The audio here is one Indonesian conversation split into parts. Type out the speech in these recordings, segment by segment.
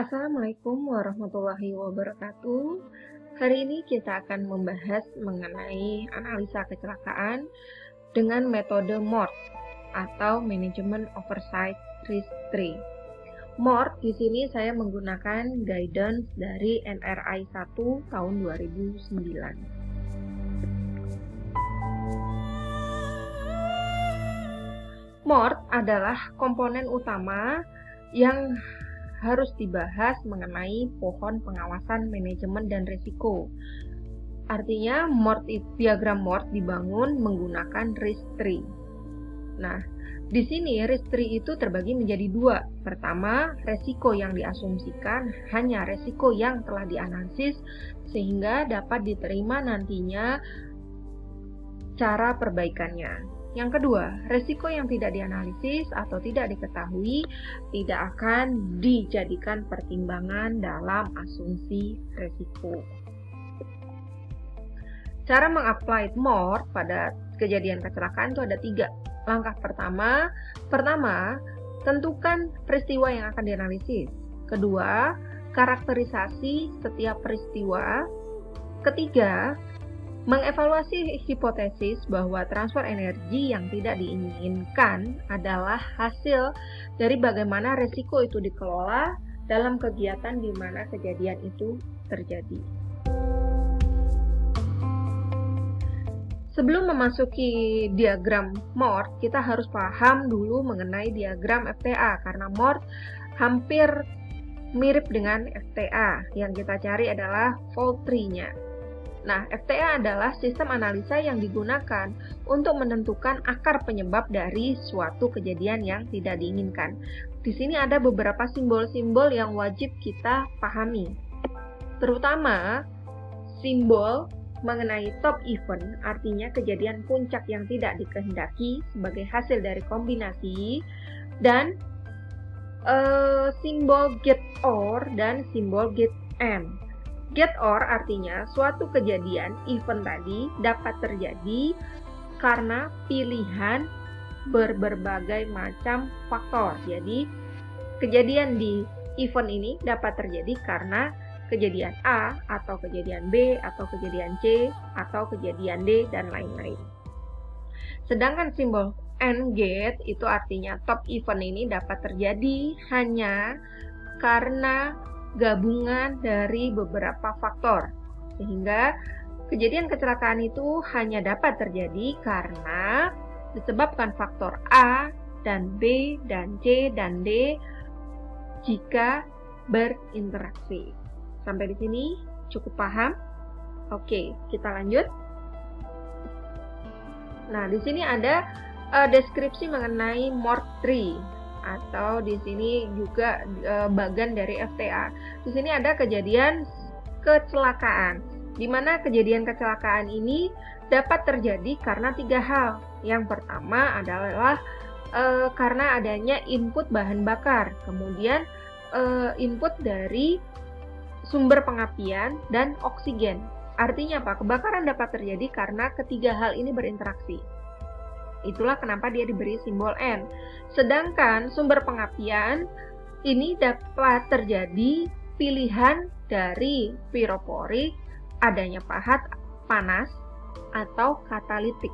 Assalamualaikum warahmatullahi wabarakatuh. Hari ini kita akan membahas mengenai analisa kecelakaan dengan metode MORT atau Management Oversight Risk Tree. MORT di sini saya menggunakan guidance dari NRI 1 tahun 2009. MORT adalah komponen utama yang harus dibahas mengenai pohon pengawasan manajemen dan risiko. Artinya MORT diagram MORT dibangun menggunakan risk tree. Nah, di sini risk tree itu terbagi menjadi dua. Pertama, resiko yang diasumsikan hanya resiko yang telah dianalisis sehingga dapat diterima nantinya cara perbaikannya. Yang kedua, resiko yang tidak dianalisis atau tidak diketahui tidak akan dijadikan pertimbangan dalam asumsi resiko. Cara mengapply more pada kejadian kecelakaan itu ada tiga. Langkah pertama, pertama, tentukan peristiwa yang akan dianalisis. Kedua, karakterisasi setiap peristiwa. Ketiga, Mengevaluasi hipotesis bahwa transfer energi yang tidak diinginkan adalah hasil dari bagaimana resiko itu dikelola dalam kegiatan di mana kejadian itu terjadi. Sebelum memasuki diagram MORT, kita harus paham dulu mengenai diagram FTA karena MORT hampir mirip dengan FTA. Yang kita cari adalah fault tree-nya. Nah, FTA adalah sistem analisa yang digunakan untuk menentukan akar penyebab dari suatu kejadian yang tidak diinginkan. Di sini ada beberapa simbol-simbol yang wajib kita pahami. Terutama simbol mengenai top event, artinya kejadian puncak yang tidak dikehendaki sebagai hasil dari kombinasi, dan uh, simbol get or dan simbol get end. Get or artinya suatu kejadian event tadi dapat terjadi karena pilihan berbagai macam faktor. Jadi kejadian di event ini dapat terjadi karena kejadian A atau kejadian B atau kejadian C atau kejadian D dan lain-lain. Sedangkan simbol AND gate itu artinya top event ini dapat terjadi hanya karena gabungan dari beberapa faktor. Sehingga kejadian kecelakaan itu hanya dapat terjadi karena disebabkan faktor A dan B dan C dan D jika berinteraksi. Sampai di sini cukup paham? Oke, kita lanjut. Nah, di sini ada uh, deskripsi mengenai mort tree atau di sini juga e, bagian dari FTA. Di sini ada kejadian kecelakaan, di mana kejadian kecelakaan ini dapat terjadi karena tiga hal. Yang pertama adalah e, karena adanya input bahan bakar, kemudian e, input dari sumber pengapian dan oksigen. Artinya apa? Kebakaran dapat terjadi karena ketiga hal ini berinteraksi. Itulah kenapa dia diberi simbol N. Sedangkan sumber pengapian ini dapat terjadi pilihan dari piroporik, adanya pahat, panas, atau katalitik.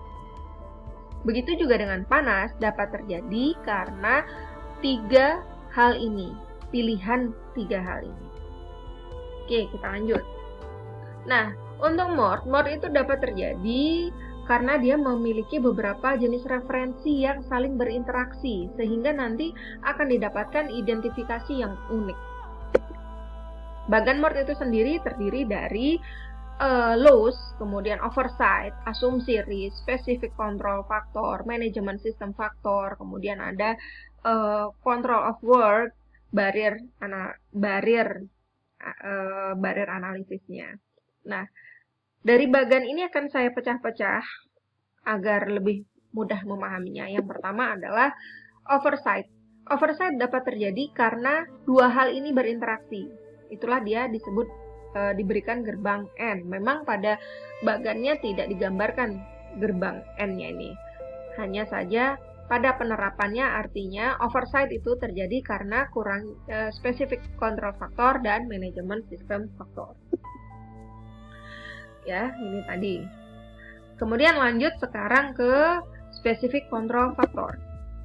Begitu juga dengan panas dapat terjadi karena tiga hal ini, pilihan tiga hal ini. Oke, kita lanjut. Nah, untuk mort, mort itu dapat terjadi karena dia memiliki beberapa jenis referensi yang saling berinteraksi, sehingga nanti akan didapatkan identifikasi yang unik. Bagan mort itu sendiri terdiri dari uh, loss, kemudian oversight, asumsi risk, specific control factor, manajemen sistem faktor, kemudian ada uh, control of work, barrier ana, barrier uh, barrier analisisnya. Nah, dari bagan ini akan saya pecah-pecah agar lebih mudah memahaminya. Yang pertama adalah oversight. Oversight dapat terjadi karena dua hal ini berinteraksi. Itulah dia disebut e, diberikan gerbang N. Memang pada bagannya tidak digambarkan gerbang N-nya ini. Hanya saja pada penerapannya artinya oversight itu terjadi karena kurang uh, spesifik kontrol faktor dan manajemen sistem faktor. Ya, ini tadi. Kemudian lanjut sekarang ke spesifik kontrol faktor.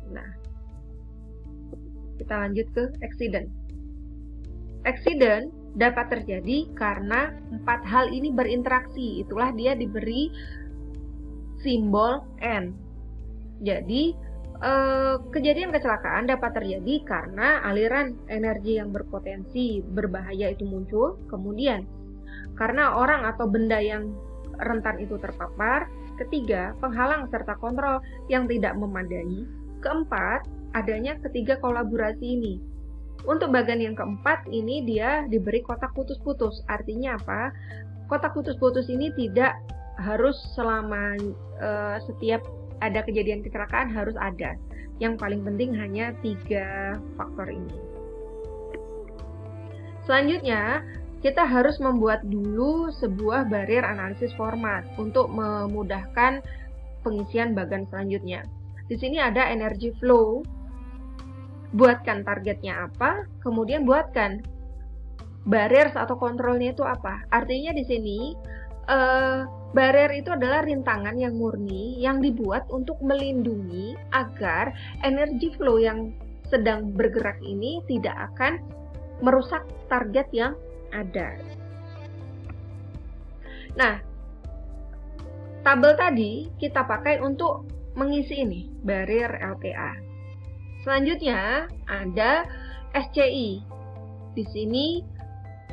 Nah, kita lanjut ke accident. Accident dapat terjadi karena empat hal ini berinteraksi. Itulah dia diberi simbol N. Jadi, eh, kejadian kecelakaan dapat terjadi karena aliran energi yang berpotensi berbahaya itu muncul, kemudian karena orang atau benda yang rentan itu terpapar, ketiga, penghalang serta kontrol yang tidak memadai, keempat, adanya ketiga kolaborasi ini. Untuk bagian yang keempat ini dia diberi kotak putus-putus. Artinya apa? Kotak putus-putus ini tidak harus selama uh, setiap ada kejadian kecelakaan harus ada. Yang paling penting hanya tiga faktor ini. Selanjutnya, kita harus membuat dulu sebuah barrier analisis format untuk memudahkan pengisian bagan selanjutnya. Di sini ada energy flow. Buatkan targetnya apa, kemudian buatkan barriers atau kontrolnya itu apa. Artinya di sini uh, Barrier itu adalah rintangan yang murni yang dibuat untuk melindungi agar energi flow yang sedang bergerak ini tidak akan merusak target yang ada. Nah, tabel tadi kita pakai untuk mengisi ini, barrier LPA. Selanjutnya ada SCI. Di sini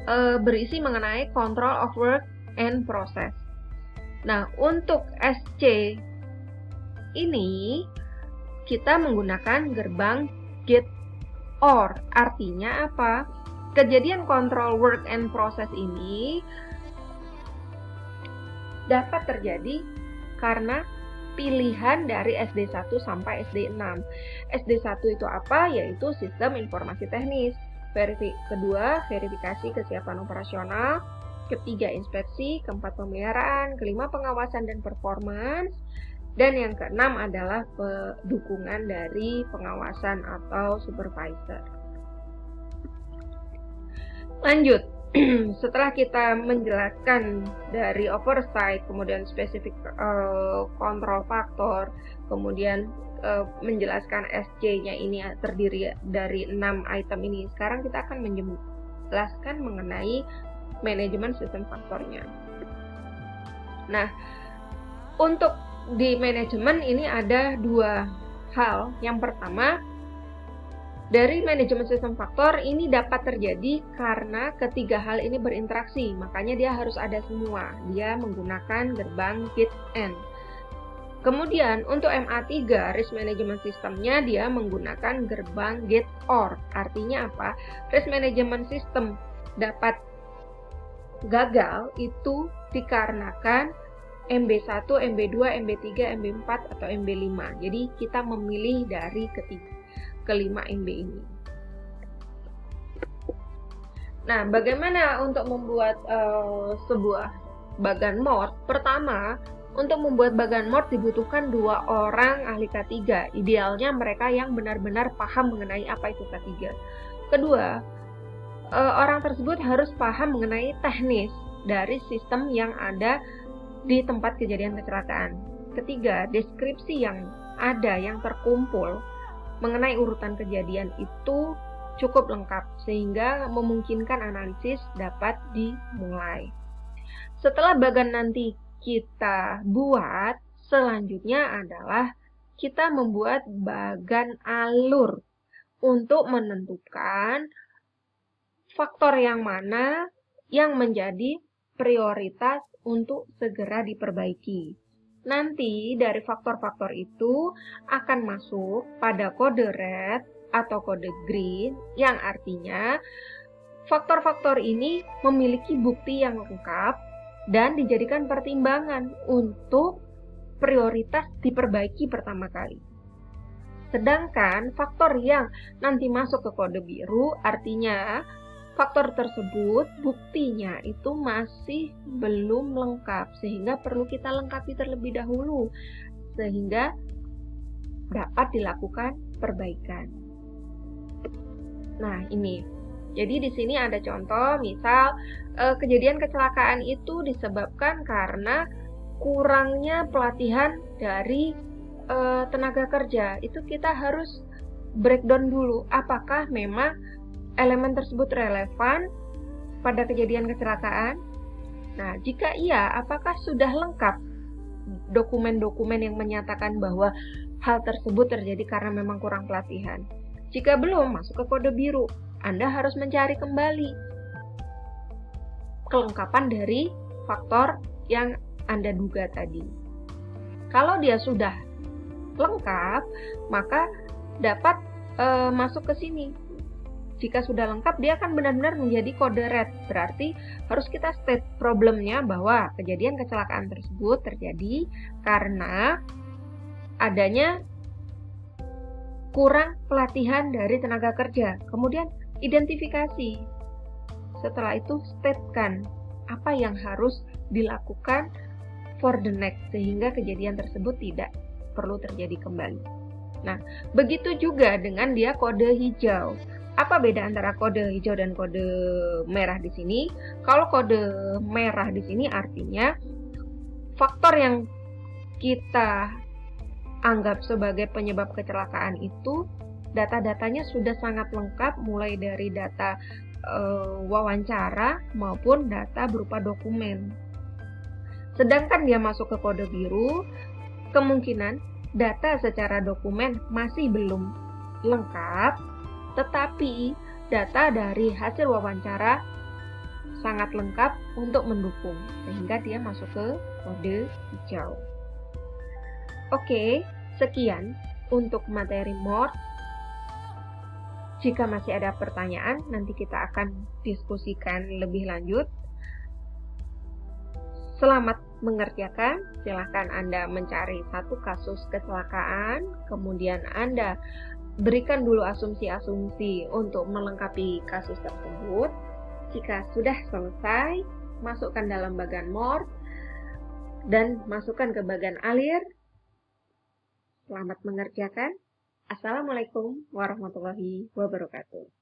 e, berisi mengenai control of work and process. Nah, untuk SC ini kita menggunakan gerbang gate OR. Artinya apa? Kejadian control work and process ini dapat terjadi karena pilihan dari SD1 sampai SD6. SD1 itu apa? Yaitu sistem informasi teknis. Verifi kedua, verifikasi kesiapan operasional ketiga inspeksi, keempat pemeliharaan, kelima pengawasan dan performance, dan yang keenam adalah dukungan dari pengawasan atau supervisor. Lanjut, setelah kita menjelaskan dari oversight, kemudian spesifik uh, faktor, kemudian uh, menjelaskan SC-nya ini terdiri dari 6 item ini. Sekarang kita akan menjelaskan mengenai manajemen sistem faktornya. Nah, untuk di manajemen ini ada dua hal. Yang pertama, dari manajemen sistem faktor ini dapat terjadi karena ketiga hal ini berinteraksi, makanya dia harus ada semua. Dia menggunakan gerbang gate N. Kemudian untuk MA3 risk management sistemnya dia menggunakan gerbang gate OR. Artinya apa? Risk management system dapat gagal itu dikarenakan MB1, MB2, MB3, MB4 atau MB5. Jadi kita memilih dari ketiga, kelima MB ini. Nah, bagaimana untuk membuat uh, sebuah bagan mod? Pertama, untuk membuat bagan mod dibutuhkan dua orang ahli K3. Idealnya mereka yang benar-benar paham mengenai apa itu K3. Kedua, uh, orang tersebut harus paham mengenai teknis dari sistem yang ada di tempat kejadian kecelakaan. Ketiga, deskripsi yang ada yang terkumpul mengenai urutan kejadian itu cukup lengkap sehingga memungkinkan analisis dapat dimulai. Setelah bagan nanti kita buat, selanjutnya adalah kita membuat bagan alur untuk menentukan faktor yang mana yang menjadi prioritas untuk segera diperbaiki. Nanti dari faktor-faktor itu akan masuk pada kode red atau kode green yang artinya faktor-faktor ini memiliki bukti yang lengkap dan dijadikan pertimbangan untuk prioritas diperbaiki pertama kali. Sedangkan faktor yang nanti masuk ke kode biru artinya faktor tersebut buktinya itu masih belum lengkap sehingga perlu kita lengkapi terlebih dahulu sehingga dapat dilakukan perbaikan. Nah, ini. Jadi di sini ada contoh, misal eh, kejadian kecelakaan itu disebabkan karena kurangnya pelatihan dari eh, tenaga kerja. Itu kita harus breakdown dulu apakah memang elemen tersebut relevan pada kejadian kecelakaan. Nah, jika iya, apakah sudah lengkap dokumen-dokumen yang menyatakan bahwa hal tersebut terjadi karena memang kurang pelatihan? Jika belum, masuk ke kode biru. Anda harus mencari kembali kelengkapan dari faktor yang Anda duga tadi. Kalau dia sudah lengkap, maka dapat e, masuk ke sini. Jika sudah lengkap, dia akan benar-benar menjadi kode red. Berarti harus kita state problemnya bahwa kejadian kecelakaan tersebut terjadi karena adanya kurang pelatihan dari tenaga kerja. Kemudian identifikasi. Setelah itu statekan apa yang harus dilakukan for the next sehingga kejadian tersebut tidak perlu terjadi kembali. Nah, begitu juga dengan dia kode hijau. Apa beda antara kode hijau dan kode merah di sini? Kalau kode merah di sini artinya faktor yang kita anggap sebagai penyebab kecelakaan itu data-datanya sudah sangat lengkap mulai dari data e, wawancara maupun data berupa dokumen. Sedangkan dia masuk ke kode biru, kemungkinan data secara dokumen masih belum lengkap, tetapi data dari hasil wawancara sangat lengkap untuk mendukung, sehingga dia masuk ke kode hijau. Oke, sekian untuk materi MORT. Jika masih ada pertanyaan, nanti kita akan diskusikan lebih lanjut. Selamat mengerjakan, silahkan Anda mencari satu kasus kecelakaan, kemudian Anda berikan dulu asumsi-asumsi untuk melengkapi kasus tersebut. Jika sudah selesai, masukkan dalam bagian more dan masukkan ke bagian alir. Selamat mengerjakan. Assalamualaikum warahmatullahi wabarakatuh.